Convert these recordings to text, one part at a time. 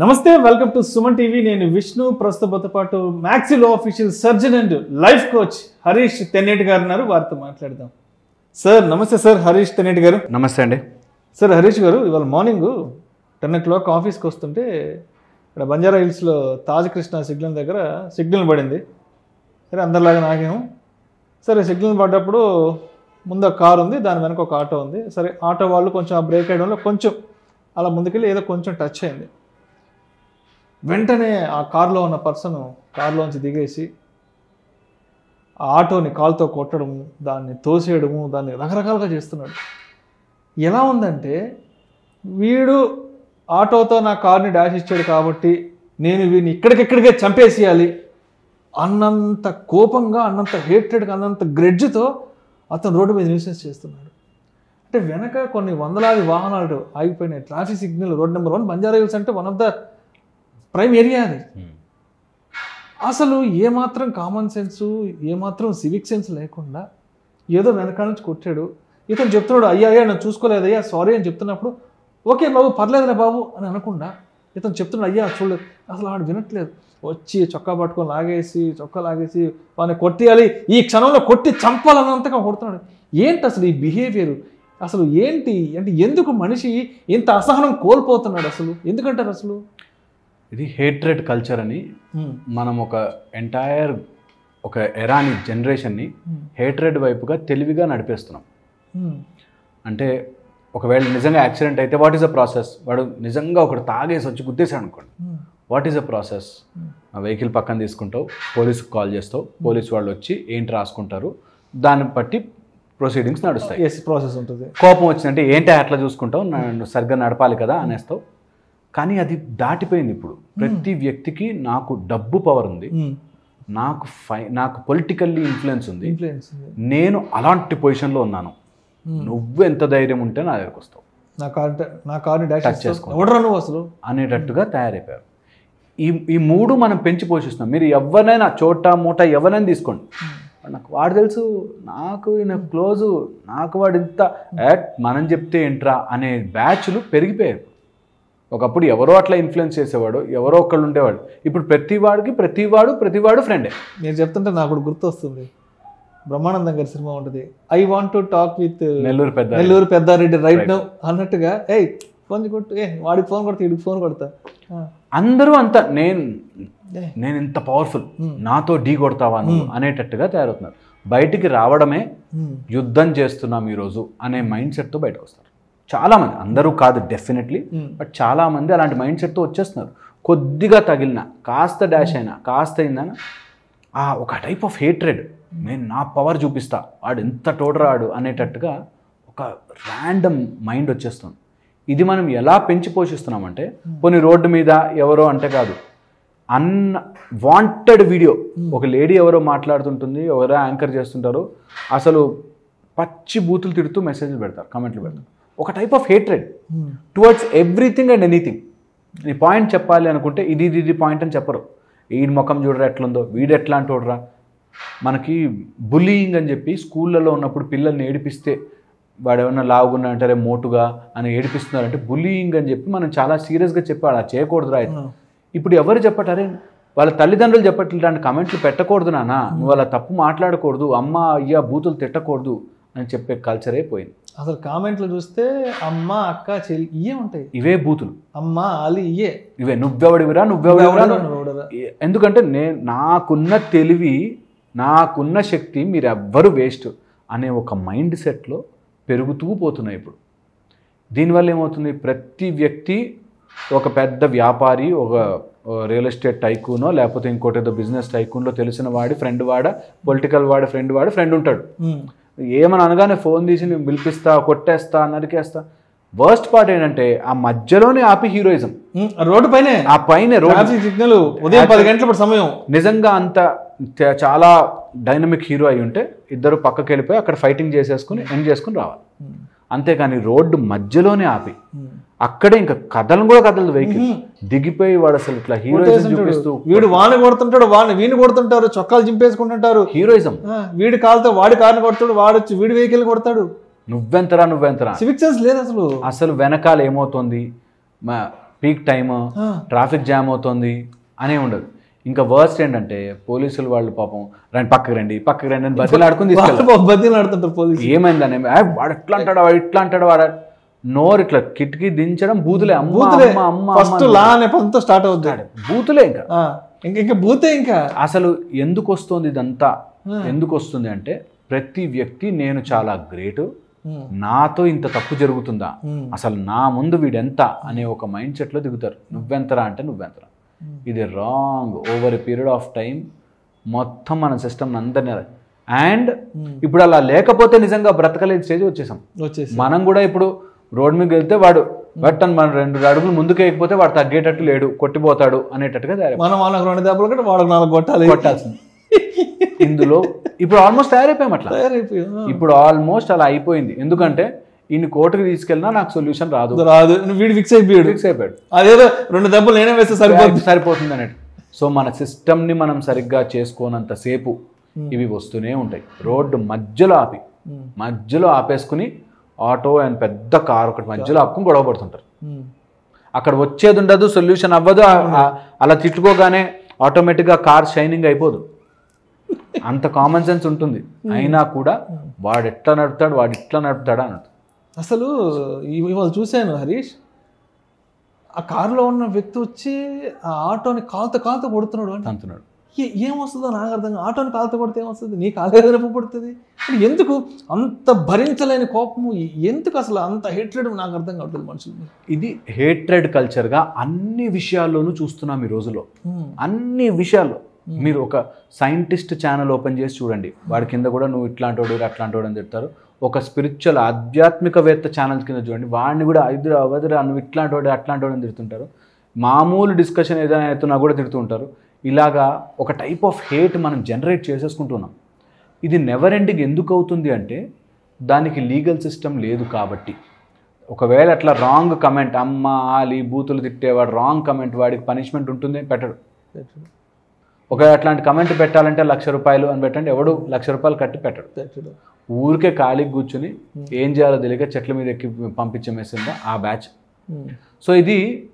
నమస్తే welcome to Suman TV. నేను విష్ణు ప్రస్తుతంతో పాటు maxillofacial surgeon and life coach Harish Tenneti garu ఉన్నారు. వారితో మాట్లాడదాం. సార్ నమస్తే సార్ హరీష్ తెన్నేటి గారు. నమస్తే అండి. సార్ హరీష్ గారు ఇవాళ మార్నింగ్ టెన్ ఓ క్లాక్ ఆఫీస్కి వస్తుంటే ఇక్కడ బంజారా హిల్స్లో తాజ్ కృష్ణ సిగ్నల్ దగ్గర సిగ్నల్ పడింది. సరే అందరిలాగా నాగేమో సరే సిగ్నల్ పడ్డప్పుడు ముందు కారు ఉంది దాని వెనక ఒక ఆటో ఉంది. సరే ఆటో వాళ్ళు కొంచెం ఆ బ్రేక్ వేయడంలో కొంచెం అలా ముందుకెళ్ళి ఏదో కొంచెం టచ్ అయింది. వెంటనే ఆ కారులో ఉన్న పర్సన్ కారులోంచి దిగేసి ఆ ఆటోని కాలుతో కొట్టడము దాన్ని తోసేయడము దాన్ని రకరకాలుగా చేస్తున్నాడు. ఎలా ఉందంటే వీడు ఆటోతో నా కార్ని డాష్ ఇచ్చాడు కాబట్టి నేను వీడిని ఇక్కడికిక్కడికే చంపేసేయాలి అన్నంత కోపంగా అన్నంత హేట్రెడ్గా అన్నంత గ్రెడ్జ్తో అతను రోడ్డు మీద న్యూసెన్స్ చేస్తున్నాడు. అంటే వెనక కొన్ని వందలాది వాహనాలు ఆగిపోయినాయి. Traffic signal road number one Banjara hills అంటే one of the prime area అది. అసలు ఏమాత్రం కామన్ సెన్స్ ఏమాత్రం సివిక్ సెన్స్ లేకుండా ఏదో వెనకాల నుంచి కొట్టాడు. ఇతను చెప్తున్నాడు అయ్యా అయ్యా నేను చూసుకోలేదయ్యా సారీ అని చెప్తున్నప్పుడు ఓకే బాబు పర్లేదులే బాబు అని అనకుండా ఇతను చెప్తున్నాడు అయ్యా చూడలేదు. అసలు ఆడు వినట్లేదు. వచ్చి చొక్కా పట్టుకొని లాగేసి చొక్కా లాగేసి వాడిని కొట్టేయాలి. ఈ క్షణంలో కొట్టి చంపాలన్నంతగా కొడుతున్నాడు. ఏంటి అసలు ఈ బిహేవియర్? అసలు ఏంటి? అంటే ఎందుకు మనిషి ఇంత అసహనం కోల్పోతున్నాడు అసలు? ఎందుకంటారు అసలు? ఇది హేట్రెడ్ కల్చర్ అని మనం ఒక ఎంటైర్ ఒక ఎరాని జనరేషన్ని హేట్రెడ్ వైపుగా తెలివిగా నడిపేస్తున్నాం. అంటే ఒకవేళ నిజంగా యాక్సిడెంట్ అయితే వాట్ ఈస్ అ ప్రాసెస్ వాడు నిజంగా ఒకడు తాగేసి వచ్చి గుద్దేశాడు అనుకోండి. వాట్ ఈస్ అ ప్రాసెస్ ఆ వెహికల్ పక్కన తీసుకుంటావు పోలీసుకి కాల్ చేస్తావు పోలీస్ వాళ్ళు వచ్చి ఏంటి రాసుకుంటారు దాన్ని బట్టి ప్రొసీడింగ్స్ నడుస్తాయి. ప్రాసెస్ ఉంటుంది. కోపం వచ్చిందంటే ఏంటి అట్లా చూసుకుంటావు నన్ను సరిగ్గా నడపాలి కదా అనేస్తావు. కానీ అది దాటిపోయింది ఇప్పుడు. ప్రతి వ్యక్తికి నాకు డబ్బు పవర్ ఉంది. నాకు ఫై నాకు పొలిటికల్లీ ఇన్ఫ్లుయెన్స్ ఉంది. ఇన్ఫ్లుయెన్స్ నేను అలాంటి పొజిషన్లో ఉన్నాను. నువ్వు ఎంత ధైర్యం ఉంటే నా దగ్గరకు వస్తావు. నా కార్ నా కార్ని డాష్ Touch చేసుకో. ఎవడరా నువ్వు అసలు? అనేటట్టుగా తయారైపోయారు ఈ ఈ మూడు మనం పెంచి పోషిస్తున్నాం. మీరు ఎవరినైనా చోట మూట ఎవరైనా తీసుకోండి. నాకు వాడు తెలుసు నాకు ఈయన క్లోజు నాకు వాడు ఇంత. "ఏట్, మనం చెప్తే ఏంట్రా అనే బ్యాచ్లు పెరిగిపోయారు ఒకప్పుడు ఎవరో అట్లా ఇన్ఫ్లుయెన్స్ చేసేవాడు ఎవరో ఒకళ్ళు ఉండేవాడు ఇప్పుడు ప్రతి వాడికి ప్రతి వాడు ప్రతి వాడు ఫ్రెండే నేను చెప్తుంటే నాకు ఒకటి గుర్తొస్తుంది. బ్రహ్మానందం గారి సినిమా ఉంటుంది. I want to talk with Nellore పెద్ద నెల్లూరు పెద్దారెడ్డి రైట్ నౌ అన్నట్టుగా ఏయ్ ఫోన్ కొట్టు ఏ వాడికి ఫోన్ కొడతా వీడికి ఫోన్ కొడతా. అందరూ అంత నేను ఏ, నేను ఇంత పవర్ఫుల్ నాతో ఢీ కొడతావా అనేటట్టుగా తయారవుతున్నారు. బయటికి రావడమే యుద్ధం చేస్తున్నాం ఈరోజు అనే మైండ్ సెట్తో బయటకు వస్తారు చాలామంది అందరూ కాదు డెఫినెట్లీ. బట్ చాలామంది అలాంటి మైండ్ సెట్తో వచ్చేస్తున్నారు. కొద్దిగా తగిలిన కాస్త డాష్ అయినా కాస్త అయిందన ఆ ఒక టైప్ ఆఫ్ హేట్రెడ్ నేను నా పవర్ చూపిస్తా వాడు ఎంత టోడరాడు అనేటట్టుగా ఒక ర్యాండమ్ మైండ్ వచ్చేస్తుంది. ఇది మనం ఎలా పెంచి పోషిస్తున్నామంటే కొన్ని రోడ్డు మీద ఎవరో అంటే కాదు అన్ వాంటెడ్ వీడియో ఒక లేడీ ఎవరో మాట్లాడుతుంటుంది ఎవరో యాంకర్ చేస్తుంటారు అసలు పచ్చి బూతులు తిడుతూ మెసేజ్లు పెడతారు కామెంట్లు పెడతారు. ఒక type of hatred towards everything and anything నీ పాయింట్ చెప్పాలి అనుకుంటే ఇది ఇది పాయింట్ అని చెప్పరు. వీడి ముఖం చూడరా ఎట్లుందో? వీడు ఎట్లాంటి వాడురా మనకి బుల్లియింగ్ అని చెప్పి స్కూళ్ళలో ఉన్నప్పుడు పిల్లల్ని ఏడిపిస్తే వాడు ఏమన్నా లావుగున్నా అంటారే మోటుగా అని ఏడిపిస్తున్నారంటే బుల్లియింగ్ అని చెప్పి మనం చాలా సీరియస్గా చెప్పాడు అలా చేయకూడదురా. ఉమ్, ఇప్పుడు ఎవరు చెప్పటారే వాళ్ళ తల్లిదండ్రులు చెప్పట్లు ఇలాంటి కమెంట్లు పెట్టకూడదు నాన్న. నువ్వు అలా తప్పు మాట్లాడకూడదు. అమ్మ అయ్యా బూతులు తిట్టకూడదు అని చెప్పే కల్చరే పోయింది. అసలు కామెంట్లు చూస్తే అమ్మ అక్క చెల్లి ఇయే ఉంటాయి. ఇవే బూతులు. అమ్మ అలి ఇయే ఇవే నువ్వెవడివిరా నువ్వెవడివిరా ఎందుకంటే నేను నాకున్న తెలివి నాకున్న శక్తి మీరు ఎవ్వరు వేస్ట్ అనే ఒక మైండ్ సెట్లో పెరుగుతూ పోతున్నాయి ఇప్పుడు. దీనివల్ల ఏమవుతుంది? ప్రతి వ్యక్తి ఒక పెద్ద వ్యాపారి ఒక రియల్ ఎస్టేట్ టైకూనో లేకపోతే ఇంకోటి ఏదో బిజినెస్ టైకూన్లో తెలిసిన వాడి ఫ్రెండ్ వాడ పొలిటికల్ వాడి ఫ్రెండ్ వాడు ఫ్రెండ్ ఉంటాడు. ఏమని అనగానే ఫోన్ తీసి నేను పిలిపిస్తా కొట్టేస్తా నరికేస్తా. వర్స్ట్ పార్ట్ ఏంటంటే ఆ మధ్యలోనే ఆపి హీరోయిజం. రోడ్డు పైనే. ఆ పైన సిగ్నల్ ఉదయం పది గంటల సమయం. నిజంగా అంత చాలా డైనమిక్ హీరో అయి ఉంటే ఇద్దరు పక్కకి వెళ్ళిపోయి అక్కడ ఫైటింగ్ చేసేసుకుని ఎండ్ చేసుకుని రావాలి. అంతేకాని రోడ్డు మధ్యలోనే ఆపి. అక్కడే ఇంకా కథలను కూడా కదలదు వెహికల్ దిగిపోయి వాడు అసలు ఇట్లా హీరోయిజం చూపిస్తూ వీడు వాడిని కొడుతుంటాడు వాడిని వీడిని కొడుతుంటారు చొక్కాలు చింపేసుకుంటుంటారు. హీరోయిజం. వీడి కాలుతో వాడి కార్ని కొడతాడు వాడు వచ్చి వీడి వెహికల్ కొడతాడు. నువ్వెంతరా నువ్వెంతరా? సివిక్ సెన్స్ లేదు అసలు. అసలు వెనకాల ఏమవుతోంది? మా పీక్ టైమ్. ట్రాఫిక్ జామ్ అవుతుంది అనే ఉండదు. ఇంకా వర్స్ట్ ఏంటంటే పోలీసులు వాళ్ళు పాపం రండి పక్కకి రండి పక్కకి రండి అని బస్సులు ఆడుకుని బద్దీలు ఆడుతుంటారు పోలీసు ఏమైందని "ఏ, వాడు ఎట్లా అంటాడు వాడు ఇట్లా అంటాడు వాడు నోరు ఇట్లా కిటికీ దించడం బూతులే. బూతులే. ఫస్ట్ లా అనే పదంతో స్టార్ట్ అవుద్ది. బూతులే ఇంకా. ఇంకా ఇంకా బూతే ఇంకా. అసలు ఎందుకు వస్తుంది ఇదంతా? ఎందుకు వస్తుంది అంటే ప్రతి వ్యక్తి నేను చాలా గ్రేటు నాతో ఇంత తప్పు జరుగుతుందా? అసలు నా ముందు వీడెంత? అనే ఒక మైండ్ సెట్లో దిగుతారు. నువ్వెంతరా అంటే నువ్వెంతరా. ఇది wrong over a period of time మొత్తం మన సిస్టమ్ అందరినీ అండ్ ఇప్పుడు అలా లేకపోతే నిజంగా బ్రతకలేని స్టేజ్ వచ్చేసాం. మనం కూడా ఇప్పుడు రోడ్ మీద వెళ్తే వాడు బట్టన్ మన రెండు అడుగులు ముందుకు వేయకపోతే వాడు తగ్గేటట్టు లేడు కొట్టిపోతాడు అనేటట్టుగా మనం వాళ్ళకి రెండు దెబ్బలు కట్టి వాళ్ళకి నాలుగు కొట్టాలి. కొట్టాల్సింది. ఇందులో ఇప్పుడు ఆల్మోస్ట్ తయారైపోయాం అట్లా. ఇప్పుడు ఆల్మోస్ట్ అలా అయిపోయింది. ఎందుకంటే ఈయన కోర్టుకి తీసుకెళ్ళినా నాకు సొల్యూషన్ రాదు. రాదు. వీడు ఫిక్స్ అయిపోయాడు. ఫిక్స్ అయిపోయాడు. అదేదో రెండు దెబ్బలు నేనే వేస్తే సరిపోద్ది. సరిపోతుంది అన్నట్టు. సో మన సిస్టమ్ని మనం సరిగ్గా చేసుకోనంత సేపు ఇవి వస్తూనే ఉంటాయి. రోడ్డు మధ్యలో ఆపి ఉమ్, మధ్యలో ఆపేసుకుని ఆటో అండ్ పెద్ద కార్ ఒకటి మధ్యలో ఆపుకుని గొడవ పడుతుంటారు. అక్కడ వచ్చేది ఉండదు సొల్యూషన్ అవ్వదు అలా తిట్టుకోగానే ఆటోమేటిక్గా కార్ షైనింగ్ అయిపోదు. అంత కామన్ సెన్స్ ఉంటుంది. అయినా కూడా వాడు ఎట్లా నడుపుతాడు వాడు ఇట్లా నడుపుతాడా అన్నట్టు. అసలు ఇవి- ఇవాళ చూశాను హరీష్. ఆ కారులో ఉన్న వ్యక్తి వచ్చి ఆ ఆటోని కాలుతో కాలుతో కొడుతున్నాడు అంటే అంటున్నాడు. ఏ- ఏమొస్తుందో నాకు అర్థం. ఆటోని కాలుతో కొడితే ఏమొస్తుంది? నీ కాలు ఎదురపు పడుతుంది ఎందుకు అంత భరించలేని కోపము? ఎందుకు అసలు అంత హేట్రెడ్ నాకు అర్థం కావట్లేదు మనుషులు ఇది హేట్రెడ్ కల్చర్గా అన్ని విషయాల్లోనూ చూస్తున్నాం ఈ రోజులో అన్ని విషయాల్లో. Hmm. మీరు ఒక సైంటిస్ట్ ఛానల్ ఓపెన్ చేసి చూడండి. వాడి కింద కూడా నువ్వు ఇట్లాంటివాడు అట్లాంటివాడు అని చెప్తారు. ఒక స్పిరిచువల్ ఆధ్యాత్మికవేత్త ఛానల్ కింద చూడండి. వాడిని కూడా ఐదు అవదురా నువ్వు ఇట్లాంటివాడు అట్లాంటోడు అని తిడుతుంటారు. మామూలు డిస్కషన్ ఏదైనా అవుతున్నా కూడా తిడుతుంటారు ఇలాగా ఒక టైప్ ఆఫ్ హేట్ మనం జనరేట్ చేసేసుకుంటున్నాం. ఇది నెవర్ ఎండింగ్ ఎందుకు అవుతుంది అంటే దానికి లీగల్ సిస్టమ్ లేదు కాబట్టి. ఒకవేళ అట్లా రాంగ్ కమెంట్ అమ్మ ఆలి బూతులు తిట్టేవాడు రాంగ్ కమెంట్ వాడికి పనిష్మెంట్ ఉంటుంది పెట్టడు. ఒకవేళ అట్లాంటి కమెంట్ పెట్టాలంటే లక్ష రూపాయలు అని పెట్టండి. ఎవడు లక్ష రూపాయలు కట్టి పెట్టడు. ఊరికే ఖాళీకి కూర్చుని ఏం చేయాలో తెలియక చెట్ల మీద ఎక్కి పంపించే మెసేజ్ ఆ బ్యాచ్ సో ఇది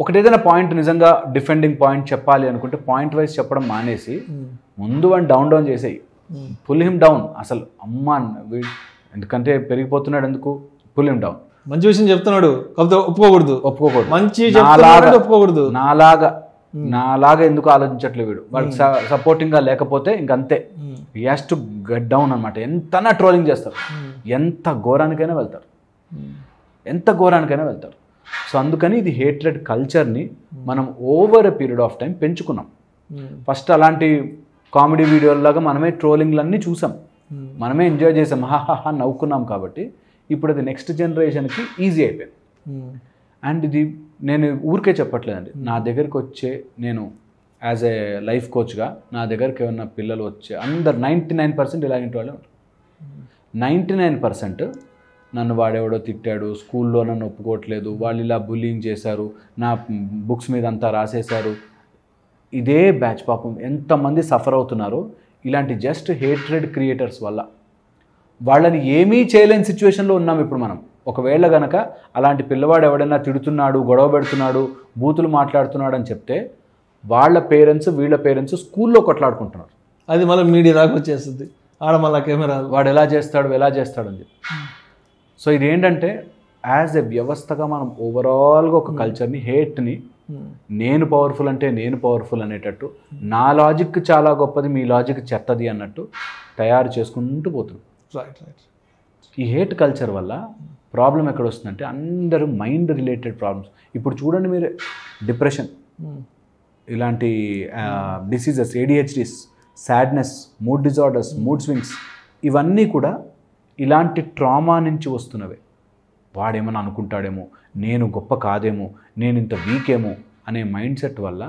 ఒకటి ఏదైనా పాయింట్ నిజంగా డిఫెండింగ్ పాయింట్ చెప్పాలి అనుకుంటే పాయింట్ వైజ్ చెప్పడం మానేసి ముందు వన్ డౌన్ డౌన్ చేసేయి. పుల్ హిమ్ డౌన్ అసలు అమ్మా ఎందుకంటే పెరిగిపోతున్నాడు ఎందుకు? పుల్ హిమ్ డౌన్ మంచి విషయం చెప్తున్నాడు. కాకపోతే ఒప్పుకోకూడదు. ఒప్పుకోకూడదు. మంచి ఒప్పుకోకూడదు. నాలాగా నాలాగా ఎందుకు ఆలోచించట్లేదు వీడు? వాడికి సపోర్టింగ్గా లేకపోతే ఇంకంతే. హ్యాస్ టు గట్ డౌన్ అనమాట ఎంతనా ట్రోలింగ్ చేస్తారు. ఉమ్, ఎంత ఘోరానికైనా వెళ్తారు. ఉమ్, ఎంత ఘోరానికైనా వెళ్తారు. సో అందుకని ఇది హేట్రెడ్ కల్చర్ని మనం over a period of time పెంచుకున్నాం. First అలాంటి కామెడీ వీడియోలాగా మనమే ట్రోలింగ్లన్నీ చూసాం. మనమే ఎంజాయ్ చేసాం. హాహా నవ్వుకున్నాం కాబట్టి ఇప్పుడు అది నెక్స్ట్ జనరేషన్కి ఈజీ అయిపోయింది. అండ్ ఇది నేను ఊరికే చెప్పట్లేదండి. నా దగ్గరికి వచ్చే నేను యాజ్ ఏ లైఫ్ కోచ్గా నా దగ్గరికి ఏమన్నా పిల్లలు వచ్చే అందరు నైంటీ నైన్ పర్సెంట్ ఇలాంటి వాళ్ళే ఉంటారు. నైంటీ నైన్ పర్సెంట్ నన్ను వాడెవడో తిట్టాడు స్కూల్లో నన్ను ఒప్పుకోవట్లేదు వాళ్ళు ఇలా బుల్లింగ్ చేశారు నా బుక్స్ మీద అంతా రాసేశారు. ఇదే బ్యాచ్ పాపం. ఎంతమంది సఫర్ అవుతున్నారో ఇలాంటి జస్ట్ హేట్రెడ్ క్రియేటర్స్ వల్ల. వాళ్ళని ఏమీ చేయలేని సిచ్యువేషన్లో ఉన్నాం ఇప్పుడు మనం. ఒకవేళ గనక అలాంటి పిల్లవాడు ఎవడైనా తిడుతున్నాడు గొడవ పెడుతున్నాడు బూతులు మాట్లాడుతున్నాడు అని చెప్తే వాళ్ళ పేరెంట్స్ వీళ్ళ పేరెంట్స్ స్కూల్లో కొట్లాడుకుంటున్నారు. అది మళ్ళీ మీడియా దాకా వచ్చేస్తుంది. ఆడ మళ్ళీ కెమెరాలు. వాడు ఎలా చేస్తాడు ఎలా చేస్తాడు అని చెప్పి. సో ఇదేంటంటే యాజ్ ఎ వ్యవస్థగా మనం ఓవరాల్గా ఒక కల్చర్ని హేట్ని ఉమ్, నేను పవర్ఫుల్ అంటే నేను పవర్ఫుల్ అనేటట్టు నా లాజిక్ చాలా గొప్పది మీ లాజిక్ చెత్తది అన్నట్టు తయారు చేసుకుంటూ పోతుంది రైట్ రైట్ ఈ హేట్ కల్చర్ వల్ల ప్రాబ్లం ఎక్కడ వస్తుందంటే అందరూ మైండ్ రిలేటెడ్ ప్రాబ్లమ్స్. ఇప్పుడు చూడండి మీరు డిప్రెషన్. ఉమ్, ఇలాంటి diseases ADHDs sadness mood disorders mood swings ఇవన్నీ కూడా ఇలాంటి ట్రామా నుంచి వస్తున్నవే. వాడేమని అనుకుంటాడేమో నేను గొప్ప కాదేమో నేను ఇంత వీక్ ఏమో అనే మైండ్ సెట్ వల్ల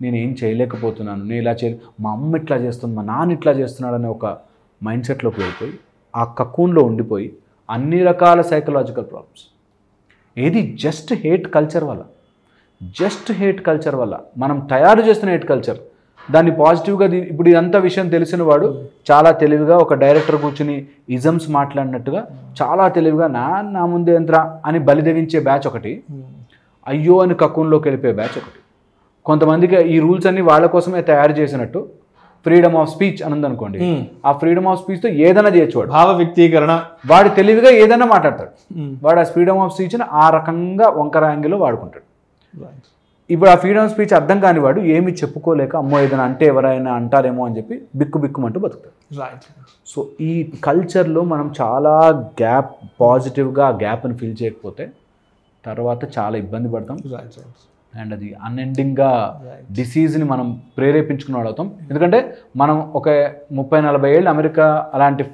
నేను ఏం చేయలేకపోతున్నాను నేను ఇలా చేయ మా అమ్మ ఇట్లా చేస్తుంది మా నాన్న ఇట్లా చేస్తున్నాడు అనే ఒక మైండ్ సెట్లోకి వెళ్ళిపోయి ఆ కక్కూన్లో ఉండిపోయి అన్ని రకాల సైకలాజికల్ ప్రాబ్లమ్స్ ఏది జస్ట్ హేట్ కల్చర్ వల్ల? జస్ట్ హేట్ కల్చర్ వల్ల. మనం తయారు చేస్తున్న హేట్ కల్చర్ దాన్ని పాజిటివ్గా ఇప్పుడు ఇదంతా విషయం తెలిసిన వాడు చాలా తెలివిగా ఒక డైరెక్టర్ కూర్చుని ఇజమ్స్ మాట్లాడినట్టుగా చాలా తెలివిగా నా నా ముందే ఎంత్రా అని బలి బ్యాచ్ ఒకటి అయ్యో అని కక్కున్లోకి వెళ్ళిపోయే బ్యాచ్ ఒకటి. కొంతమందికి ఈ రూల్స్ అన్ని వాళ్ళ కోసమే తయారు చేసినట్టు ఫ్రీడమ్ ఆఫ్ స్పీచ్ అనుందనుకోండి Hmm. ఆ ఫ్రీడమ్ ఆఫ్ స్పీచ్తో ఏదైనా చేయొచ్చు వాడు భావ వ్యక్తీకరణ వాడు తెలివిగా ఏదైనా మాట్లాడతాడు Hmm. వాడు ఆ ఫ్రీడమ్ ఆఫ్ స్పీచ్ని ఆ రకంగా వంకర యాంగిల్లో వాడుకుంటాడు. ఇప్పుడు ఆ ఫ్రీడమ్ ఆఫ్ స్పీచ్ అర్థం కాని వాడు ఏమి చెప్పుకోలేక అమ్మో ఏదైనా అంటే ఎవరైనా అంటారేమో అని చెప్పి బిక్కు బిక్కుమంటూ బతుకుతాడు. సో ఈ కల్చర్లో మనం చాలా గ్యాప్ పాజిటివ్గా ఆ గ్యాప్ని ఫిల్ చేయకపోతే తర్వాత చాలా ఇబ్బంది పడతాం. అండ్ అది అన్ఎండింగ్గా. డిసీజ్ని మనం ప్రేరేపించుకున్న వాళ్ళు అవుతాం ఎందుకంటే మనం ఒక ముప్పై నలభై ఏళ్ళు అమెరికా అలాంటి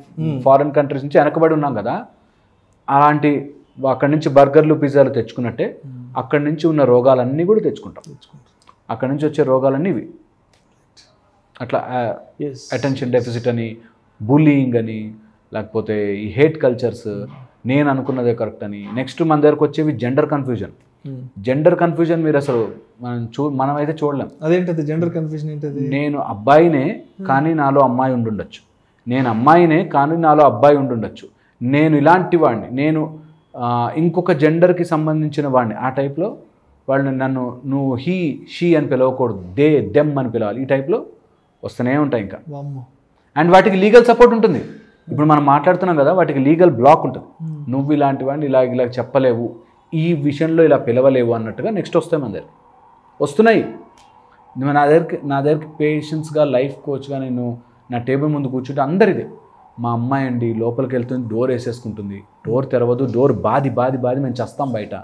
ఫారిన్ కంట్రీస్ నుంచి వెనకబడి ఉన్నాం కదా అలాంటి అక్కడి నుంచి బర్గర్లు పిజ్జాలు తెచ్చుకున్నట్టే అక్కడి నుంచి ఉన్న రోగాలన్నీ కూడా తెచ్చుకుంటాం. అక్కడి నుంచి వచ్చే రోగాలన్నీ ఇవి అట్లా. అటెన్షన్ డెఫిసిట్ అని బుల్లింగ్ అని లేకపోతే ఈ హేట్ కల్చర్స్ నేను అనుకున్నదే కరెక్ట్ అని నెక్స్ట్ మన దగ్గరకు వచ్చేవి gender confusion Hmm. Gender confusion మీరు అసలు మనం చూ మనం అయితే చూడలేం. అదేంటది? జెండర్ కన్ఫ్యూజన్ ఏంటది? నేను అబ్బాయినే కానీ నాలో అమ్మాయి ఉండుండొచ్చు. నేను అమ్మాయినే కానీ నాలో అబ్బాయి ఉండుండొచ్చు. నేను ఇలాంటి వాడిని నేను ఇంకొక జెండర్కి సంబంధించిన వాడిని ఆ టైప్లో వాళ్ళని నన్ను నువ్వు హీ షీ అని పిలవకూడదు దే దెమ్ అని పిలవాలి ఈ టైప్లో వస్తూనే ఉంటాయి ఇంకా. అండ్ వాటికి లీగల్ సపోర్ట్ ఉంటుంది. ఇప్పుడు మనం మాట్లాడుతున్నాం కదా వాటికి లీగల్ బ్లాక్ ఉంటుంది. నువ్వు ఇలాంటి వాడిని ఇలా ఇలా చెప్పలేవు. ఈ విషయంలో ఇలా పిలవలేవు అన్నట్టుగా నెక్స్ట్ వస్తాయి మన దగ్గర వస్తున్నాయి. నా దగ్గరికి నా దగ్గరికి పేషెన్స్గా లైఫ్ కోచ్గా నేను నా టేబుల్ ముందు కూర్చుంటే అందరిదే. మా అమ్మాయి అండి లోపలికి వెళ్తుంది డోర్ వేసేసుకుంటుంది. డోర్ తెరవదు డోర్ బాది బాది బాది మేము చస్తాం బయట.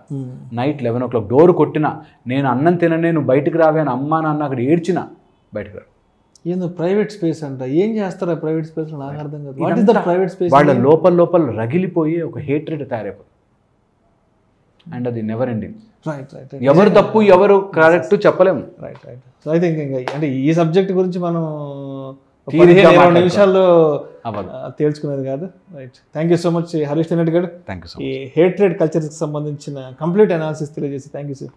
Night eleven o'clock door కొట్టినా. నేను అన్నం తిననే నువ్వు బయటికి రావే అని అమ్మా నాన్న అక్కడ ఏడ్చిన బయటకు రా ఏందో ప్రైవేట్ స్పేస్ అంట. ఏం చేస్తారా ప్రైవేట్ స్పేస్ నాకు అర్థం కాదు. What is the private space వాళ్ళ లోపల లోపల రగిలిపోయి ఒక హేట్రెడ్ తయారైపోతుంది. అండ్ అది నెవర్ ఎండింగ్ రైట్ రైట్ ఎవరు తప్పు ఎవరు కరెక్ట్ చెప్పలేము. Right right so I think ఇంకా అంటే ఈ సబ్జెక్ట్ గురించి మనం. నిమిషాల్లో తేల్చుకునేది కాదు. Right thank you so much Harish Reddy garu thank you ఈ హేట్రెడ్ కల్చర్కి సంబంధించిన కంప్లీట్ అనాలిసిస్ తెలియజేసి థ్యాంక్ యూ సార్